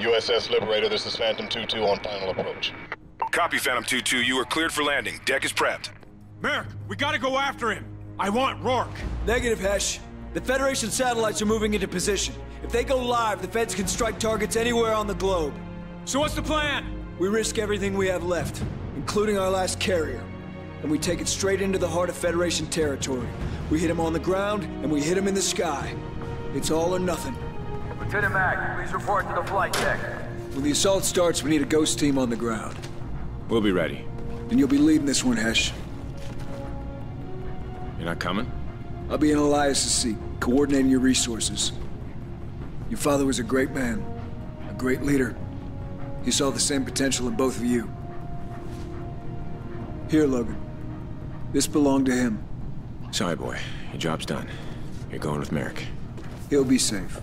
USS Liberator, this is Phantom 2-2 on final approach. Copy, Phantom 2-2. You are cleared for landing. Deck is prepped. Merrick, we gotta go after him. I want Rourke. Negative, Hesh. The Federation satellites are moving into position. If they go live, the Feds can strike targets anywhere on the globe. So what's the plan? We risk everything we have left, including our last carrier. And we take it straight into the heart of Federation territory. We hit him on the ground, and we hit him in the sky. It's all or nothing. Lieutenant Mack, please report to the flight deck. When the assault starts, we need a ghost team on the ground. We'll be ready. And you'll be leading this one, Hesh. You're not coming? I'll be in Elias' seat, coordinating your resources. Your father was a great man, a great leader. He saw the same potential in both of you. Here, Logan. This belonged to him. Sorry, boy. Your job's done. You're going with Merrick. He'll be safe.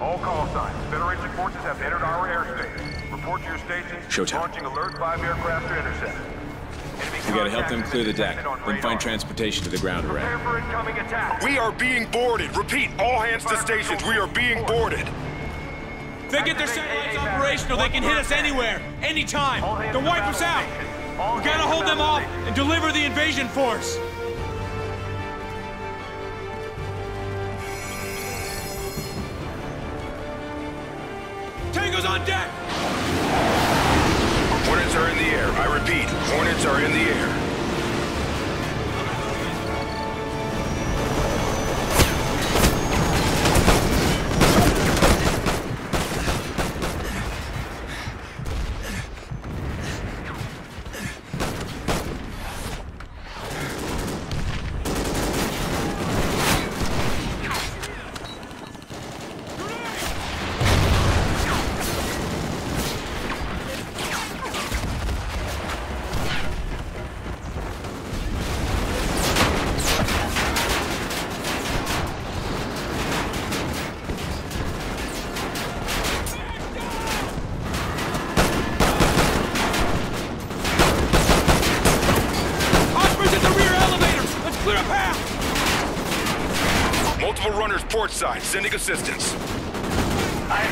All call signs. Federation forces have entered our airspace. Report to your stations. Showtime. Launching alert 5 aircraft to intercept. Enemy We gotta help them clear the deck, detected on then find transportation to the ground array. Prepare for incoming attack. We are being boarded. Repeat, all hands to stations. We are being boarded. If they get their satellites operational, they can hit us anywhere, anytime. All They'll wipe us out. stations. All We gotta hold them off and deliver the invasion force. Sending assistance. I!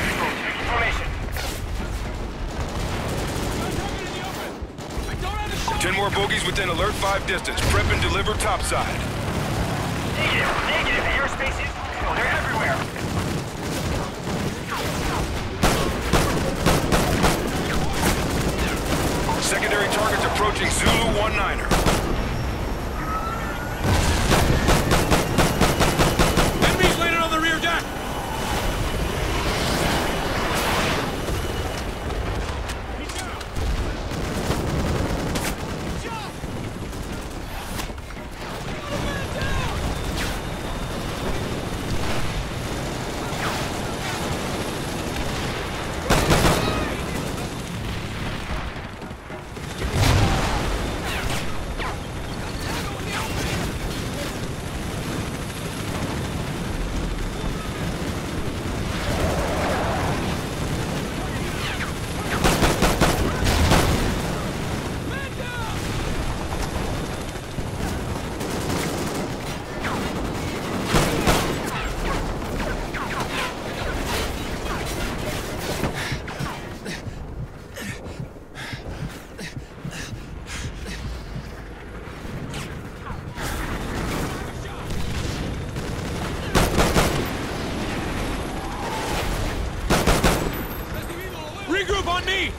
Ten more bogies within alert 5 distance. Prep and deliver topside. Negative. Negative. Airspace is... Oh, they're everywhere. Secondary targets approaching Zulu 1-9er. Enemies landed on the rear deck! Regroup on me!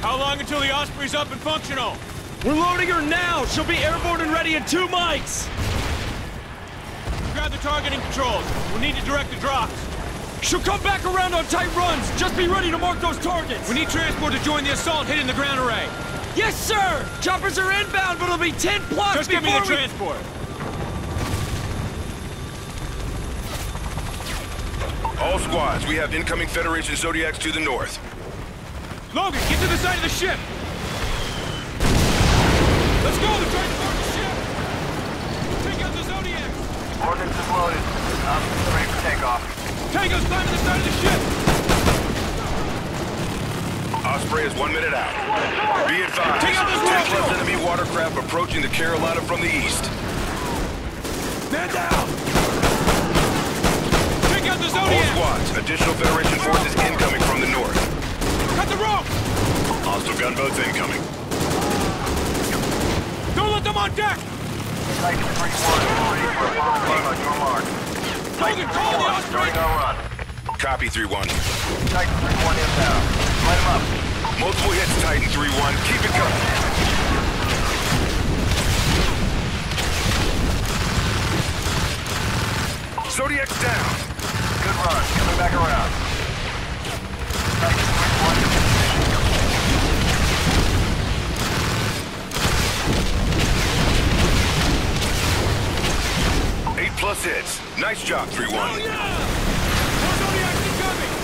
How long until the Osprey's up and functional? We're loading her now! She'll be airborne and ready in two mics! Grab the targeting controls. We'll need to direct the drops. She'll come back around on tight runs! Just be ready to mark those targets! We need transport to join the assault hitting the ground array. Yes, sir! Choppers are inbound, but it'll be 10 plus Just give me before the we... transport. All squads, we have incoming Federation Zodiacs to the north. Logan, get to the side of the ship! Let's go! They're trying to board the ship! Take out the Zodiac! Ordnance is loaded. Up. Ready for takeoff. Tango's climbing the side of the ship! Osprey is one minute out. Be advised, Take out this 10 rocket! plus enemy watercraft approaching the Carolina from the east. Man down! Take out the All Zodiac! squads, additional Federation forces incoming from the north. Cut the rope! Hostile gunboats incoming. Don't let them on deck! Titan 3-1, ready for a bomb run on your mark. Logan, call the Osprey! Starting our run. Copy 3-1. Titan 3-1 inbound. Light him up. Multiple hits, Titan 3-1. Keep it coming. Zodiac's down. Good run. Coming back around. Plus hits. Nice job, 3-1. More Zodiacs incoming!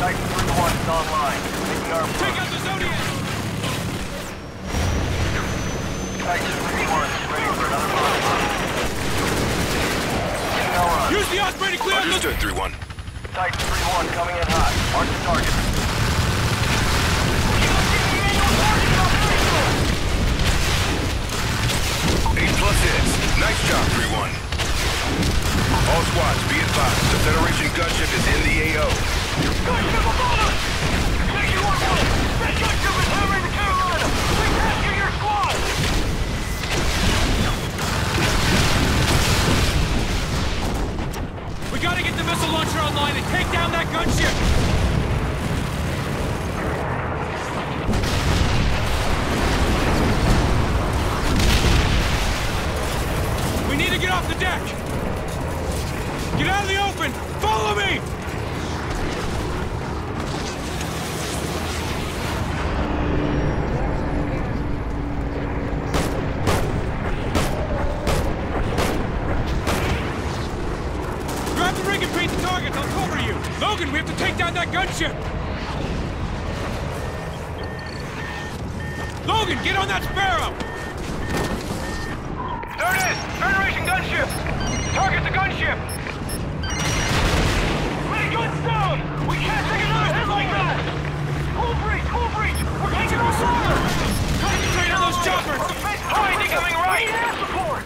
Titan 3-1 is online. Taking our Take out the Zodiac! Titan 3-1 is ready for another run. Beginning our run. Use the Osprey to clear out the... Understood, 3-1. Titan 3-1 coming in hot. Mark the target. Plus hits. Nice job, 3-1. All squads, be advised. The Federation gunship is in the AO. Gunship above us! Take you up one! That gunship is hammering the Carolina! Recapture your squad! We gotta get the missile launcher online and take down that gunship! Deck! Get out of the open! Follow me! Grab the rig and paint the targets. I'll cover you. Logan, we have to take down that gunship. Logan, get on that Sparrow. There it is! Federation gunship! Target the gunship! Ready, gun down! We can't take another hit like that! Cool breach! Cool breach! We're taking our fire! Concentrate on those choppers. Behind incoming right! Air support!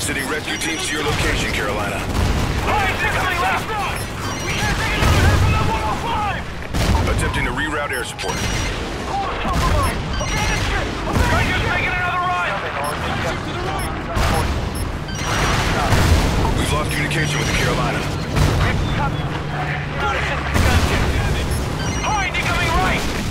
Sending rescue teams to your location, Carolina. Behind incoming left! We can't take another hit from that 105! Attempting to reroute air support. Hold us compromised! Abandon ship! Abandon ship! making another run! To the right. We've lost communication with the Carolina. Behind incoming right!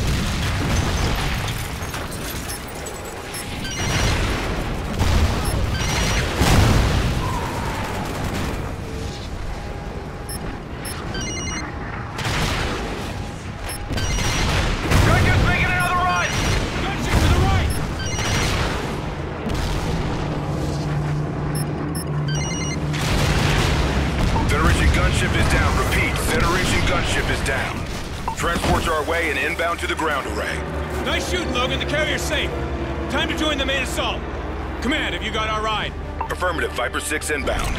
Inbound to the ground array. Nice shooting, Logan. The carrier's safe. Time to join the main assault. Command, have you got our ride? Affirmative, Viper 6 inbound.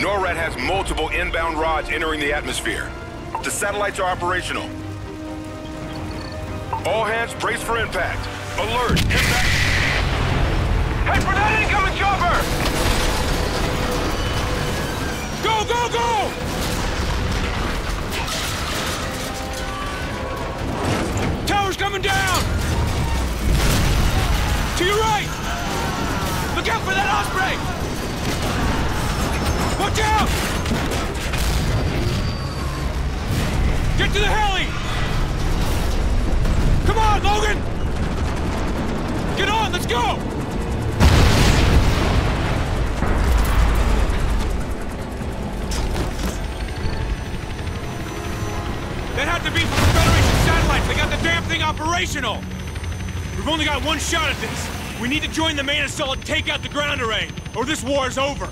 NORAD has multiple inbound rods entering the atmosphere. The satellites are operational. All hands brace for impact. Alert! Impact! Head for that incoming chopper! Go, go, go! Tower's coming down! To your right! Look out for that Osprey! Watch out! Get to the heli! Come on, Logan! Get on, let's go! They got the damn thing operational. We've only got one shot at this. We need to join the main assault and take out the ground array, or this war is over.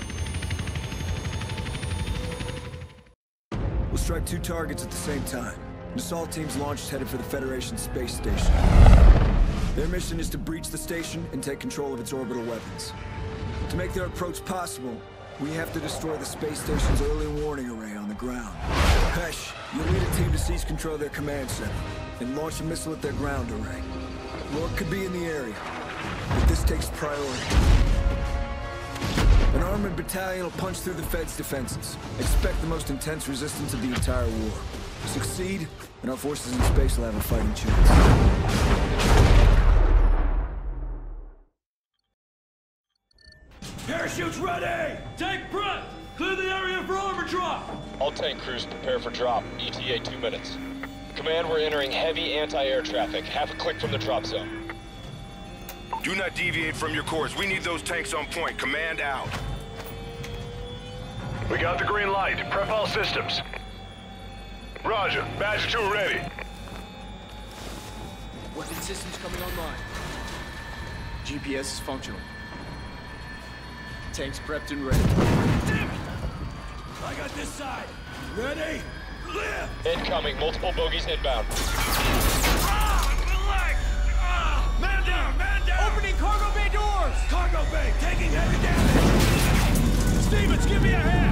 We'll strike two targets at the same time. An assault team's launched headed for the Federation space station. Their mission is to breach the station and take control of its orbital weapons. To make their approach possible, we have to destroy the space station's early warning array on the ground. Hesh, you'll lead a team to seize control of their command center and launch a missile at their ground array. Lord could be in the area, but this takes priority. An armored battalion will punch through the Fed's defenses. Expect the most intense resistance of the entire war. Succeed, and our forces in space will have a fighting chance. Parachutes ready! Take prep! Clear the area for armor drop! All tank crews prepare for drop. ETA two minutes. Command, we're entering heavy anti-air traffic. Half a click from the drop zone. Do not deviate from your course. We need those tanks on point. Command out. We got the green light. Prep all systems. Roger. Badger 2 ready. Weapon systems coming online. GPS is functional. Tanks prepped and ready. Damn it! I got this side. Ready? Incoming, multiple bogies inbound. Ah! Man down! Man down! Opening cargo bay doors! Cargo bay, taking heavy damage! Stevens, give me a hand!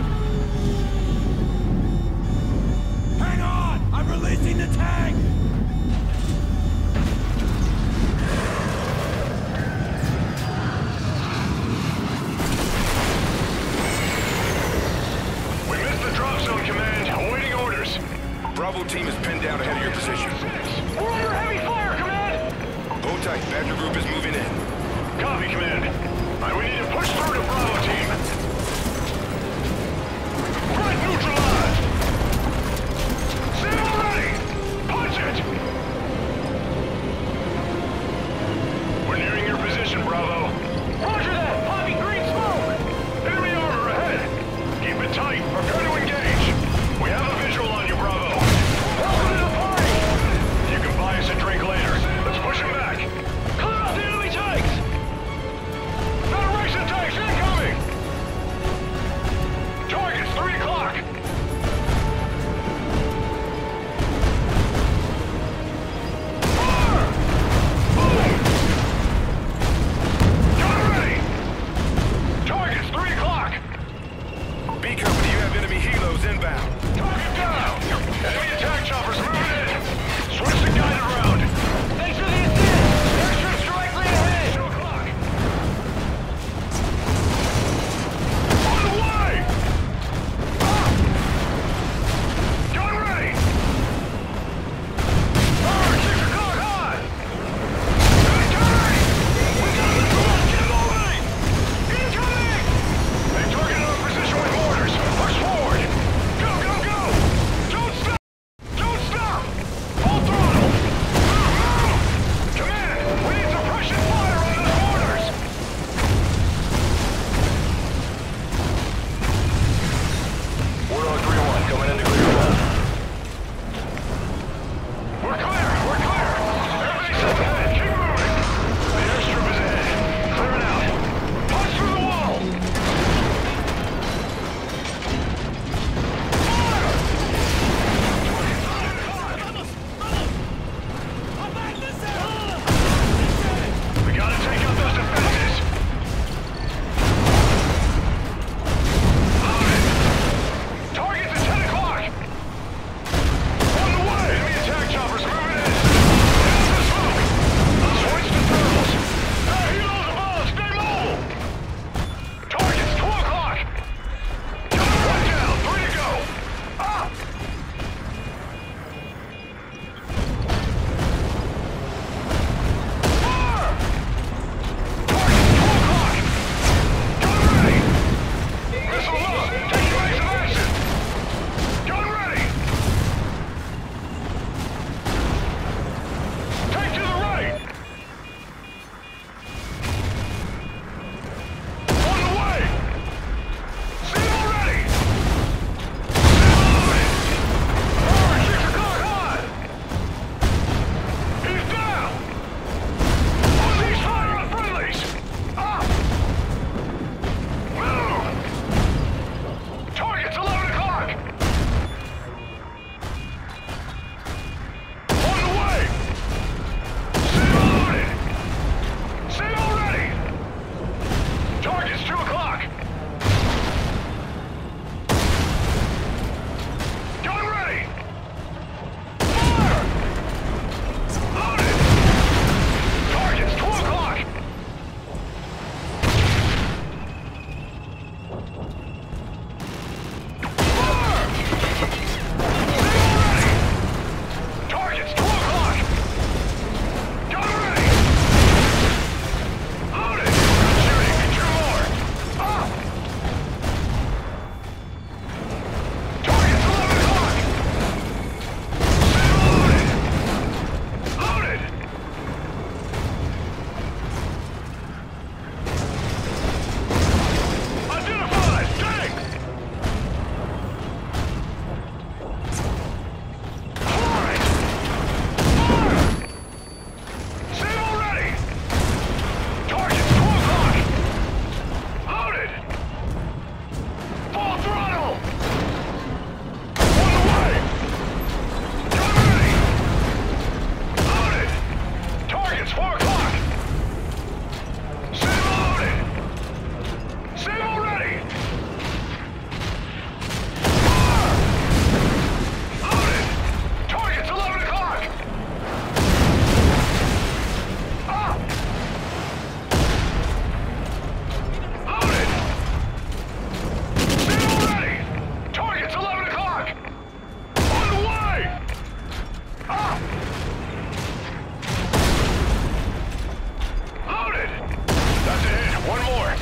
One more.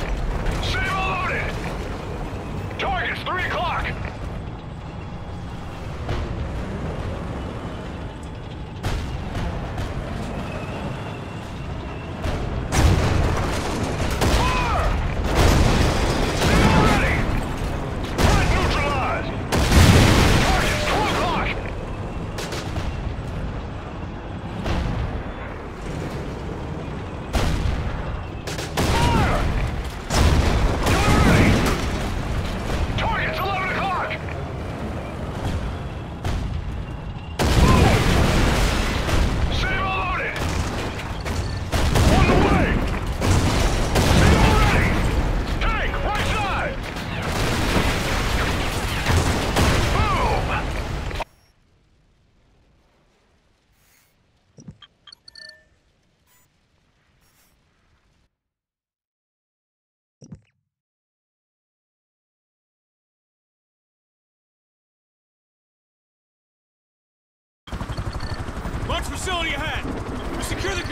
Sabot loaded! Target's 3 o'clock!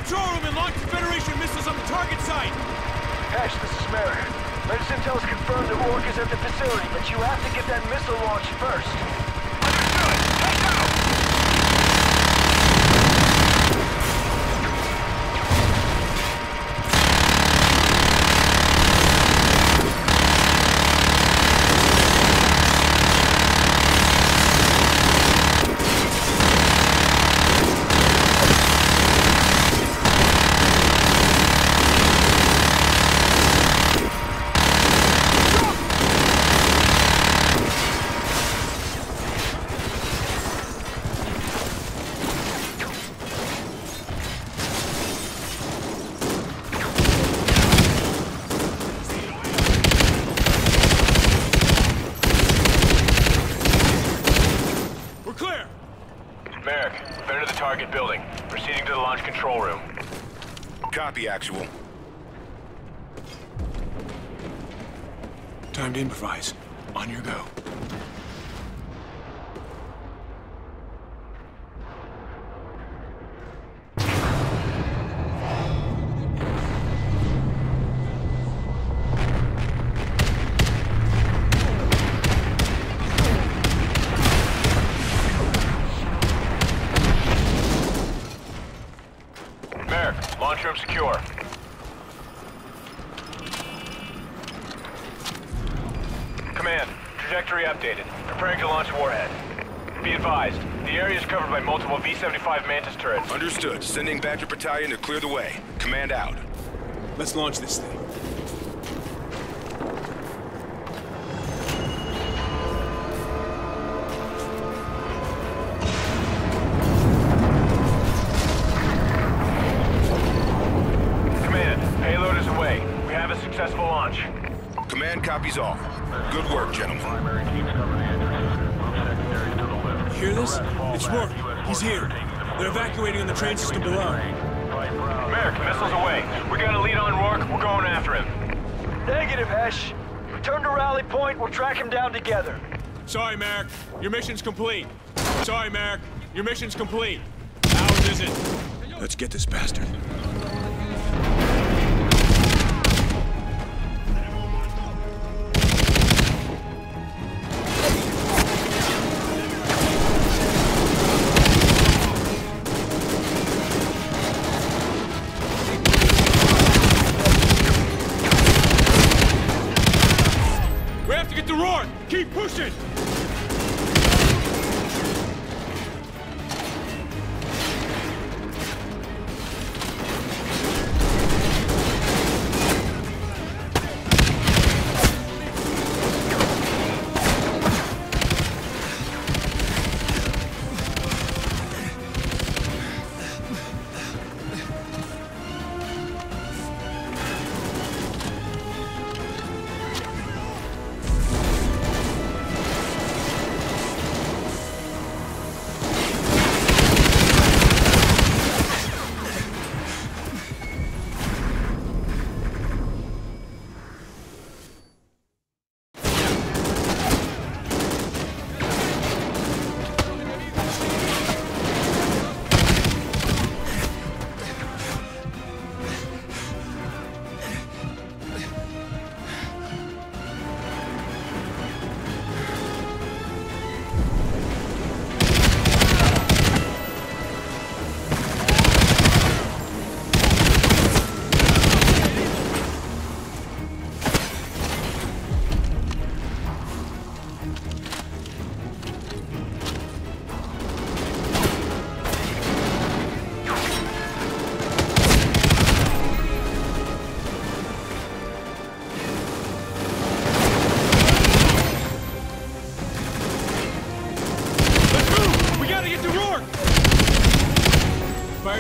Control room and launch Federation missiles on the target site. Hesh, this is Merrick. Latest intel's confirmed that Rourke is at the facility, but you have to get that missile launched first. Command, trajectory updated. Preparing to launch warhead. Be advised, the area is covered by multiple V-75 Mantis turrets. Understood. Sending Badger Battalion to clear the way. Command out. Let's launch this thing. Command, payload is away. We have a successful launch. Command copies all. He's here. They're evacuating on the train system below. Merrick, missiles away. We got a lead on Rourke. We're going after him. Negative, Hesh. Return to rally point. We'll track him down together. Sorry, Merrick. Your mission's complete. Sorry, Merrick. Your mission's complete. Ours isn't. Let's get this bastard.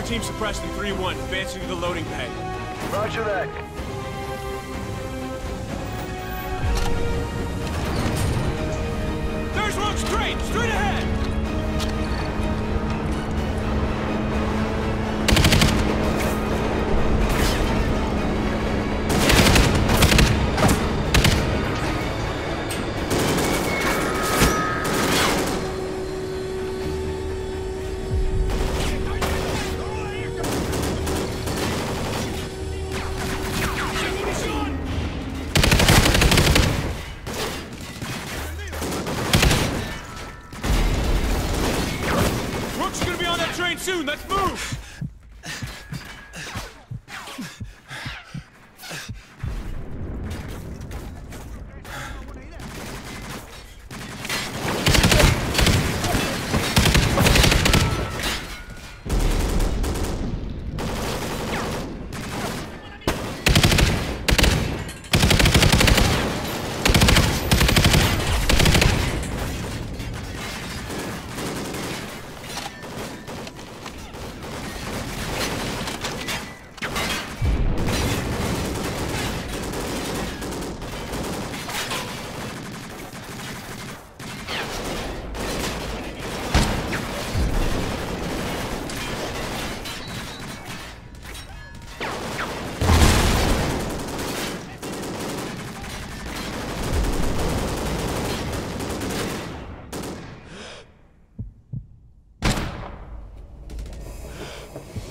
Team suppressed in 3-1, advancing to the loading bay. Roger that. There's Rourke's train, straight ahead.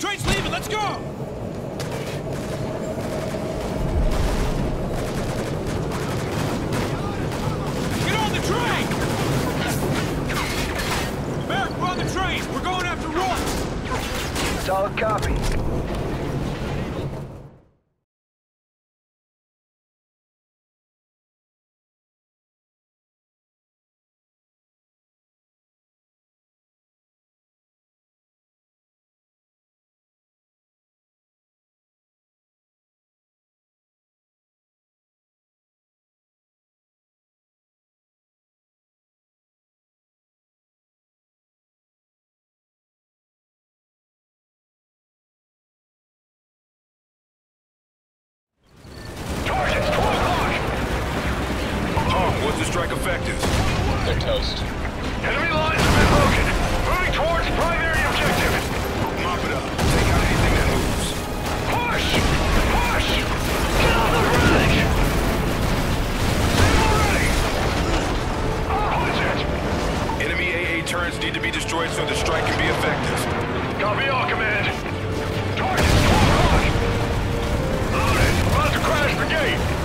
Train's leaving. Let's go. Get on the train. Merrick, we're on the train. We're going after Roy. Solid copy. The strike effective? They're toast. Enemy lines have been broken. Moving towards primary objective. Mop it up. Take out anything that moves. Push! Push! Get off the bridge! Already! It! Enemy AA turrets need to be destroyed so the strike can be effective. Copy all, command. Targets, 12 o'clock! Loaded! About to crash the gate!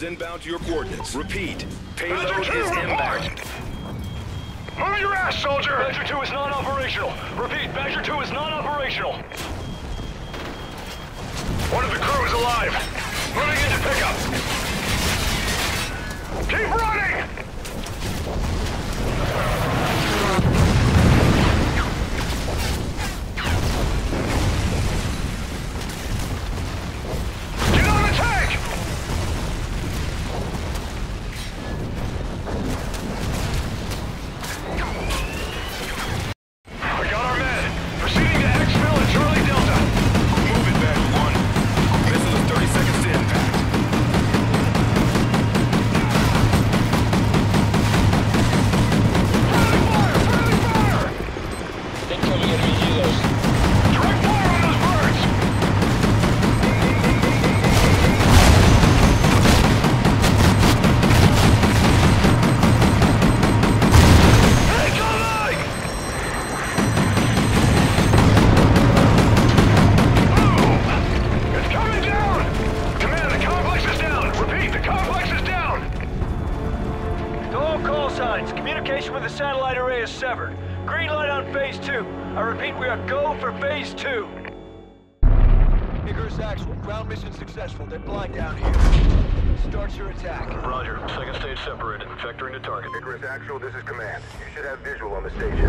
Is inbound to your coordinates. Repeat. Payload 2, is report! inbound. Move your ass, soldier! Badger 2 is non-operational. Repeat, Badger 2 is non-operational. One of the crew is alive. Moving into pickup. Keep running! The station.